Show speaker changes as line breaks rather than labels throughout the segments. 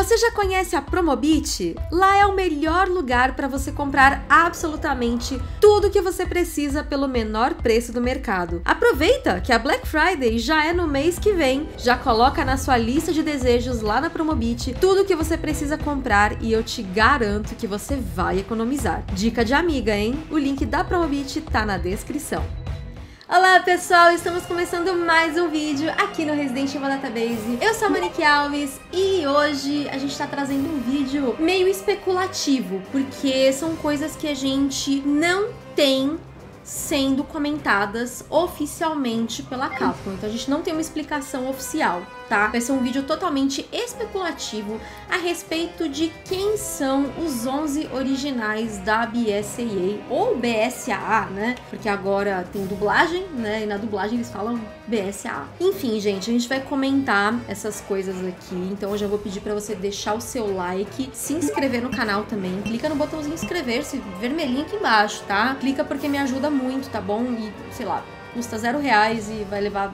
Você já conhece a Promobit? Lá é o melhor lugar para você comprar absolutamente tudo que você precisa pelo menor preço do mercado. Aproveita que a Black Friday já é no mês que vem. Já coloca na sua lista de desejos lá na Promobit tudo que você precisa comprar e eu te garanto que você vai economizar. Dica de amiga, hein? O link da Promobit tá na descrição. Olá pessoal, estamos começando mais um vídeo aqui no Resident Evil Database. Eu sou a Monique Alves e hoje a gente está trazendo um vídeo meio especulativo, porque são coisas que a gente não tem sendo comentadas oficialmente pela Capcom. Então a gente não tem uma explicação oficial tá? Vai ser um vídeo totalmente especulativo a respeito de quem são os 11 originais da BSAA ou BSAA, né? Porque agora tem dublagem, né? E na dublagem eles falam BSAA. Enfim, gente, a gente vai comentar essas coisas aqui. Então eu já vou pedir para você deixar o seu like, se inscrever no canal também. Clica no botãozinho inscrever-se, vermelhinho aqui embaixo, tá? Clica porque me ajuda muito, tá bom? E, sei lá, custa zero reais e vai levar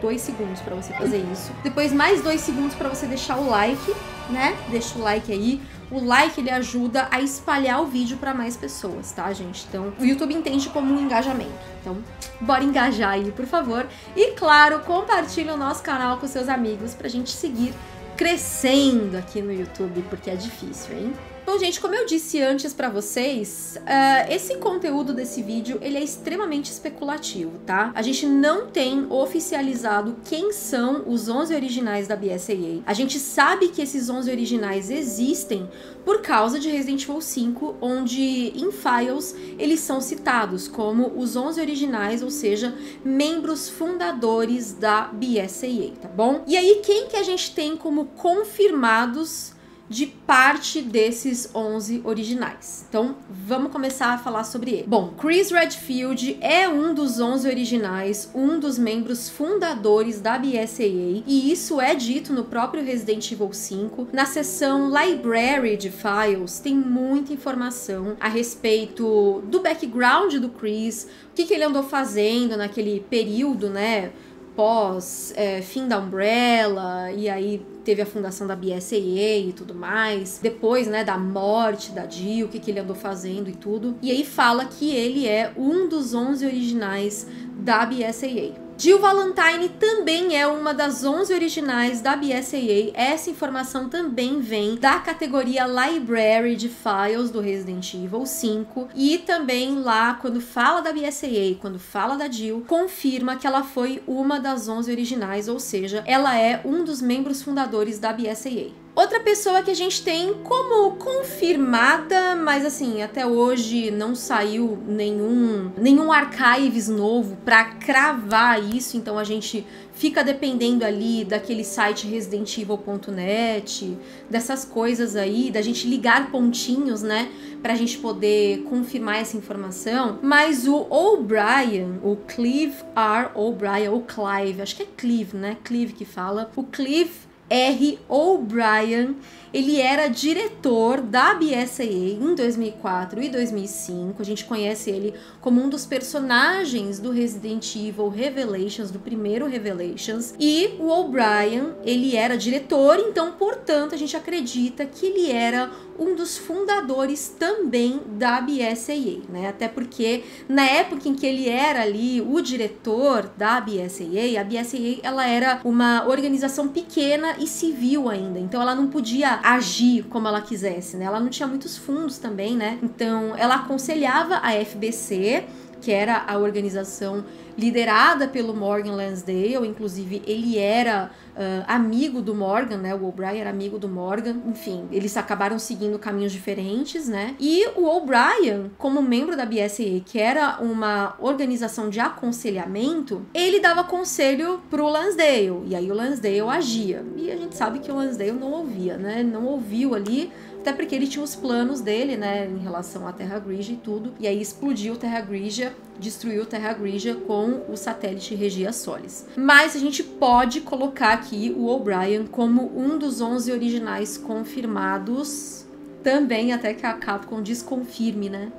dois segundos para você fazer isso. Depois mais dois segundos para você deixar o like, né? Deixa o like aí. O like ele ajuda a espalhar o vídeo para mais pessoas, tá, gente? Então, o YouTube entende como um engajamento. Então, bora engajar aí, por favor. E claro, compartilhe o nosso canal com seus amigos pra gente seguir crescendo aqui no YouTube, porque é difícil, hein? Bom, gente, como eu disse antes para vocês, uh, esse conteúdo desse vídeo ele é extremamente especulativo, tá? A gente não tem oficializado quem são os 11 originais da BSAA. A gente sabe que esses 11 originais existem por causa de Resident Evil 5, onde em files eles são citados como os 11 originais, ou seja, membros fundadores da BSAA, tá bom? E aí quem que a gente tem como confirmados de parte desses 11 originais. Então, vamos começar a falar sobre ele. Bom, Chris Redfield é um dos 11 originais, um dos membros fundadores da BSAA, e isso é dito no próprio Resident Evil 5. Na seção Library de Files, tem muita informação a respeito do background do Chris, o que, que ele andou fazendo naquele período, né? Pós é, fim da Umbrella, e aí teve a fundação da BSAA e tudo mais. Depois, né, da morte da Jill, o que, que ele andou fazendo e tudo. E aí fala que ele é um dos 11 originais da BSAA. Jill Valentine também é uma das 11 originais da BSAA. Essa informação também vem da categoria Library de Files do Resident Evil 5 e também lá quando fala da BSAA, quando fala da Jill, confirma que ela foi uma das 11 originais, ou seja, ela é um dos membros fundadores da BSAA. Outra pessoa que a gente tem como confirmada, mas assim, até hoje não saiu nenhum nenhum archives novo para cravar isso, então a gente fica dependendo ali daquele site residentevil.net, dessas coisas aí, da gente ligar pontinhos, né, pra gente poder confirmar essa informação. Mas o O'Brien, o Clive R. O'Brien, ou Clive, acho que é Clive, né? Clive que fala. O Clive R. O'Brien, ele era diretor da BSAA em 2004 e 2005. A gente conhece ele como um dos personagens do Resident Evil Revelations, do primeiro Revelations. E o O'Brien, ele era diretor, então, portanto, a gente acredita que ele era um dos fundadores também da BSAA, né? Até porque na época em que ele era ali o diretor da BSAA, a BSAA ela era uma organização pequena e civil ainda, então ela não podia agir como ela quisesse, né? Ela não tinha muitos fundos também, né? Então ela aconselhava a FBC, que era a organização liderada pelo Morgan Lansdale, inclusive ele era uh, amigo do Morgan, né? O O'Brien era amigo do Morgan, enfim, eles acabaram seguindo caminhos diferentes, né? E o O'Brien, como membro da BSA, que era uma organização de aconselhamento, ele dava conselho pro Lansdale, e aí o Lansdale agia. E a gente sabe que o Lansdale não ouvia, né? Não ouviu ali até porque ele tinha os planos dele, né, em relação à Terra Grigia e tudo. E aí explodiu Terra Grigia, destruiu Terra Grigia com o satélite Regia Solis. Mas a gente pode colocar aqui o O'Brien como um dos 11 originais confirmados, também até que a Capcom desconfirme, né,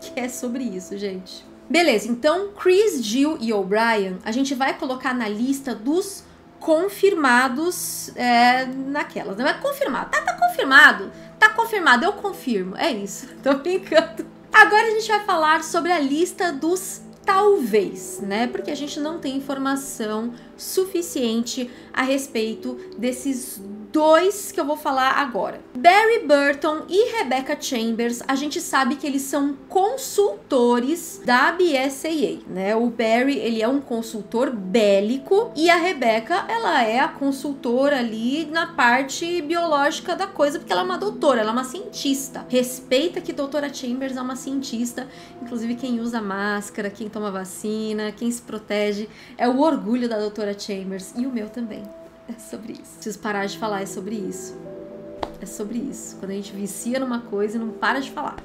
que é sobre isso, gente. Beleza, então Chris, Jill e O'Brien a gente vai colocar na lista dos confirmados é, naquelas. Não é confirmado. Tá, tá confirmado. Tá confirmado, eu confirmo. É isso. Tô brincando. Agora a gente vai falar sobre a lista dos talvez, né? Porque a gente não tem informação suficiente a respeito desses dois que eu vou falar agora. Barry Burton e Rebecca Chambers, a gente sabe que eles são consultores da BSAA, né? O Barry, ele é um consultor bélico e a Rebecca, ela é a consultora ali na parte biológica da coisa, porque ela é uma doutora, ela é uma cientista. Respeita que doutora Chambers é uma cientista, inclusive quem usa máscara, quem toma vacina, quem se protege, é o orgulho da doutora Chambers e o meu também. É sobre isso. Preciso parar de falar, é sobre isso. É sobre isso. Quando a gente vicia numa coisa não para de falar.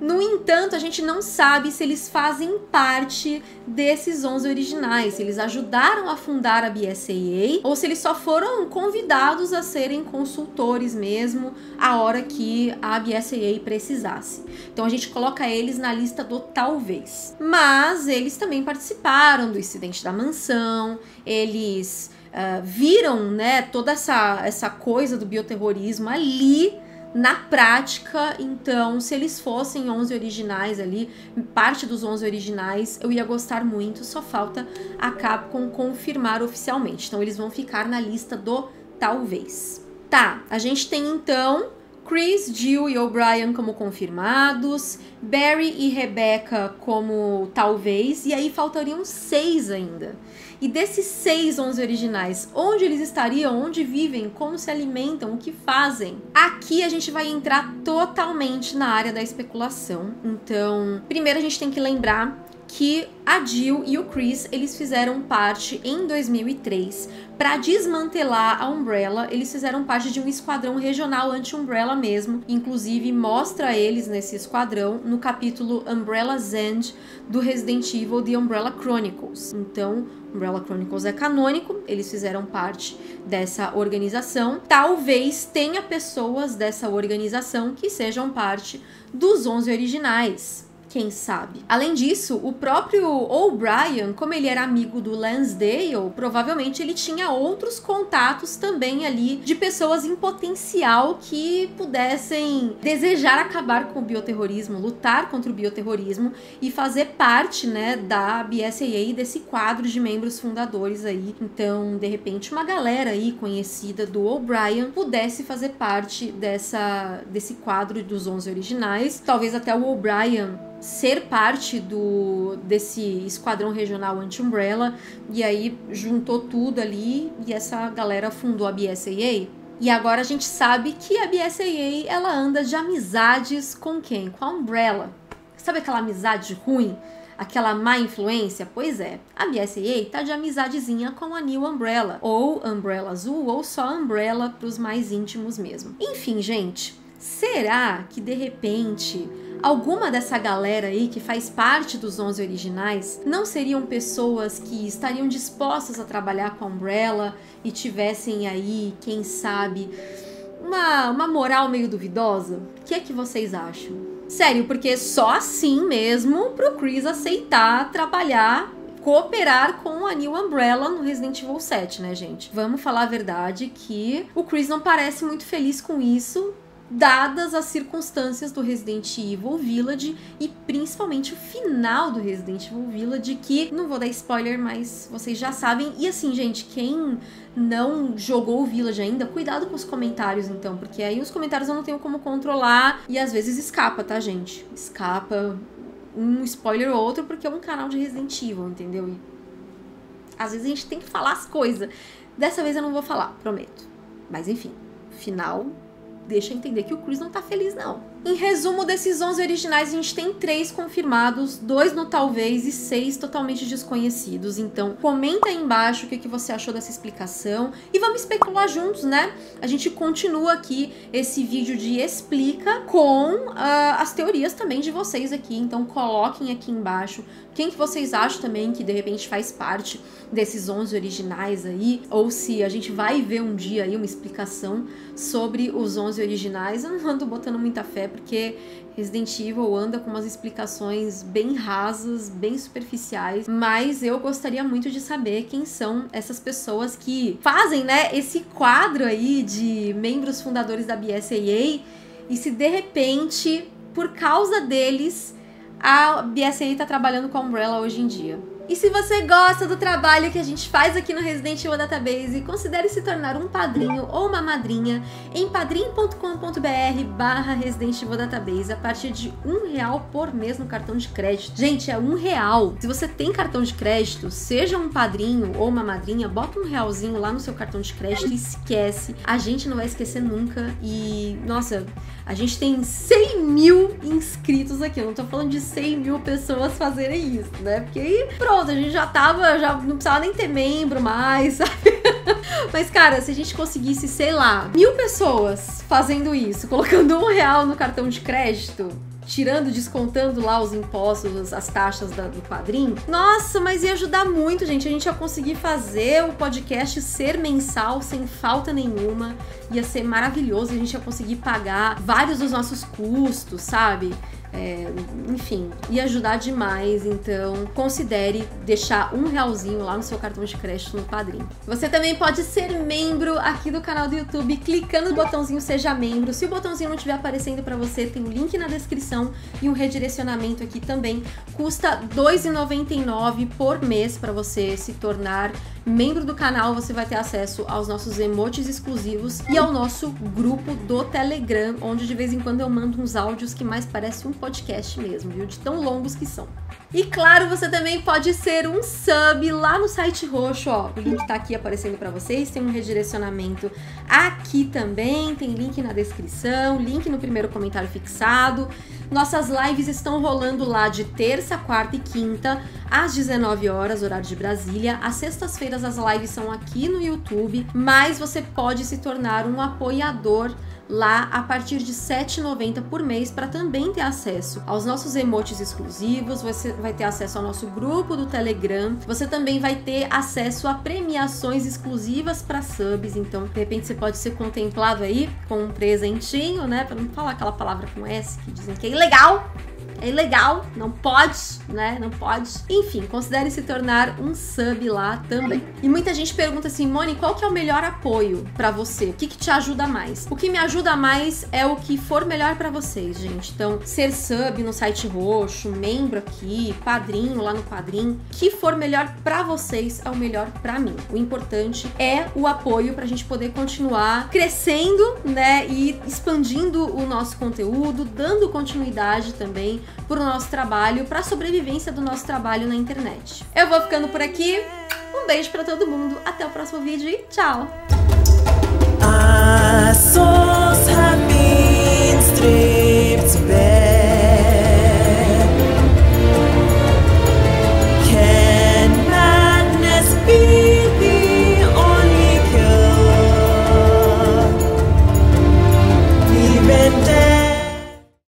No entanto, a gente não sabe se eles fazem parte desses 11 originais, se eles ajudaram a fundar a BSAA ou se eles só foram convidados a serem consultores mesmo a hora que a BSAA precisasse. Então a gente coloca eles na lista do talvez. Mas eles também participaram do incidente da mansão, eles uh, viram né, toda essa, essa coisa do bioterrorismo ali na prática, então, se eles fossem 11 originais ali, parte dos 11 originais, eu ia gostar muito, só falta a Capcom confirmar oficialmente. Então, eles vão ficar na lista do talvez. Tá, a gente tem então Chris, Jill e O'Brien como confirmados, Barry e Rebecca como talvez, e aí faltariam seis ainda. E desses seis 11 originais, onde eles estariam, onde vivem, como se alimentam, o que fazem? Aqui a gente vai entrar totalmente na área da especulação. Então, primeiro a gente tem que lembrar que a Jill e o Chris eles fizeram parte em 2003 para desmantelar a Umbrella. Eles fizeram parte de um esquadrão regional anti-Umbrella mesmo. Inclusive mostra eles nesse esquadrão no capítulo Umbrella's End do Resident Evil The Umbrella Chronicles. Então, Umbrella Chronicles é canônico, eles fizeram parte dessa organização. Talvez tenha pessoas dessa organização que sejam parte dos 11 originais quem sabe. Além disso, o próprio O'Brien, como ele era amigo do Lansdale, provavelmente ele tinha outros contatos também ali de pessoas em potencial que pudessem desejar acabar com o bioterrorismo, lutar contra o bioterrorismo e fazer parte, né, da BSAA desse quadro de membros fundadores aí. Então, de repente, uma galera aí conhecida do O'Brien pudesse fazer parte dessa desse quadro dos 11 originais. Talvez até o O'Brien ser parte do desse esquadrão regional anti-umbrella e aí juntou tudo ali e essa galera fundou a BSAA. E agora a gente sabe que a BSAA ela anda de amizades com quem? Com a Umbrella. Sabe aquela amizade ruim? Aquela má influência? Pois é, a BSAA tá de amizadezinha com a New Umbrella, ou Umbrella Azul, ou só Umbrella para os mais íntimos mesmo. Enfim, gente, será que de repente alguma dessa galera aí que faz parte dos 11 originais não seriam pessoas que estariam dispostas a trabalhar com a Umbrella e tivessem aí, quem sabe, uma, uma moral meio duvidosa? O que é que vocês acham? Sério, porque só assim mesmo pro Chris aceitar trabalhar cooperar com a New Umbrella no Resident Evil 7, né, gente? Vamos falar a verdade que o Chris não parece muito feliz com isso dadas as circunstâncias do Resident Evil Village e principalmente o final do Resident Evil Village, que não vou dar spoiler, mas vocês já sabem. E assim, gente, quem não jogou o Village ainda, cuidado com os comentários então, porque aí os comentários eu não tenho como controlar e às vezes escapa, tá, gente? Escapa um spoiler ou outro porque é um canal de Resident Evil, entendeu? E às vezes a gente tem que falar as coisas. Dessa vez eu não vou falar, prometo. Mas enfim, final deixa entender que o Chris não tá feliz, não. Em resumo, desses 11 originais, a gente tem três confirmados, dois no talvez e seis totalmente desconhecidos. Então, comenta aí embaixo o que, que você achou dessa explicação e vamos especular juntos, né? A gente continua aqui esse vídeo de explica com uh, as teorias também de vocês aqui. Então, coloquem aqui embaixo quem que vocês acham também que de repente faz parte desses 11 originais aí, ou se a gente vai ver um dia aí uma explicação sobre os 11 originais. Eu não ando botando muita fé porque Resident Evil anda com umas explicações bem rasas, bem superficiais, mas eu gostaria muito de saber quem são essas pessoas que fazem, né, esse quadro aí de membros fundadores da BSAA e se de repente, por causa deles, a BSAA tá trabalhando com a Umbrella hoje em dia. E se você gosta do trabalho que a gente faz aqui no Resident Evil Database, considere se tornar um padrinho ou uma madrinha em padrim.com.br barra Resident Evil Database a partir de um real por mês no cartão de crédito. Gente, é um real. Se você tem cartão de crédito, seja um padrinho ou uma madrinha, bota um realzinho lá no seu cartão de crédito e esquece. A gente não vai esquecer nunca. E, nossa, a gente tem 100 mil inscritos aqui. Eu não tô falando de 100 mil pessoas fazerem isso, né? Porque aí, pronto, a gente já tava, já não precisava nem ter membro mais, sabe? Mas, cara, se a gente conseguisse, sei lá, mil pessoas fazendo isso, colocando um real no cartão de crédito, tirando, descontando lá os impostos, as taxas da, do padrinho. Nossa, mas ia ajudar muito, gente. A gente ia conseguir fazer o podcast ser mensal sem falta nenhuma. Ia ser maravilhoso. A gente ia conseguir pagar vários dos nossos custos, sabe? É, enfim, ia ajudar demais. Então, considere deixar um realzinho lá no seu cartão de crédito no padrinho. Você também pode ser membro aqui do canal do YouTube clicando no botãozinho Seja Membro. Se o botãozinho não estiver aparecendo para você, tem um link na descrição e um redirecionamento aqui também. Custa R$ 2,99 por mês para você se tornar membro do canal, você vai ter acesso aos nossos emotes exclusivos e ao nosso grupo do Telegram, onde de vez em quando eu mando uns áudios que mais parecem um podcast mesmo, viu? De tão longos que são. E claro, você também pode ser um sub lá no site roxo, ó. O link tá aqui aparecendo para vocês, tem um redirecionamento aqui também, tem link na descrição, link no primeiro comentário fixado. Nossas lives estão rolando lá de terça, quarta e quinta, às 19 horas, horário de Brasília. Às sextas-feiras as lives são aqui no YouTube, mas você pode se tornar um apoiador lá a partir de R$ 7,90 por mês para também ter acesso aos nossos emotes exclusivos, você vai ter acesso ao nosso grupo do Telegram, você também vai ter acesso a premiações exclusivas para subs, então de repente você pode ser contemplado aí com um presentinho, né, para não falar aquela palavra com S que dizem que é ilegal é ilegal, não pode, né? Não pode. Enfim, considere se tornar um sub lá também. E muita gente pergunta assim, Moni, qual que é o melhor apoio para você? O que, que te ajuda mais? O que me ajuda mais é o que for melhor para vocês, gente. Então, ser sub no site roxo, membro aqui, padrinho lá no padrinho, que for melhor para vocês é o melhor para mim. O importante é o apoio pra gente poder continuar crescendo, né, e expandindo o nosso conteúdo, dando continuidade também para o nosso trabalho, para a sobrevivência do nosso trabalho na internet. Eu vou ficando por aqui. Um beijo para todo mundo. Até o próximo vídeo e tchau.